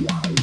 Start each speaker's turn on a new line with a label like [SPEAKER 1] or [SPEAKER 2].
[SPEAKER 1] Wow.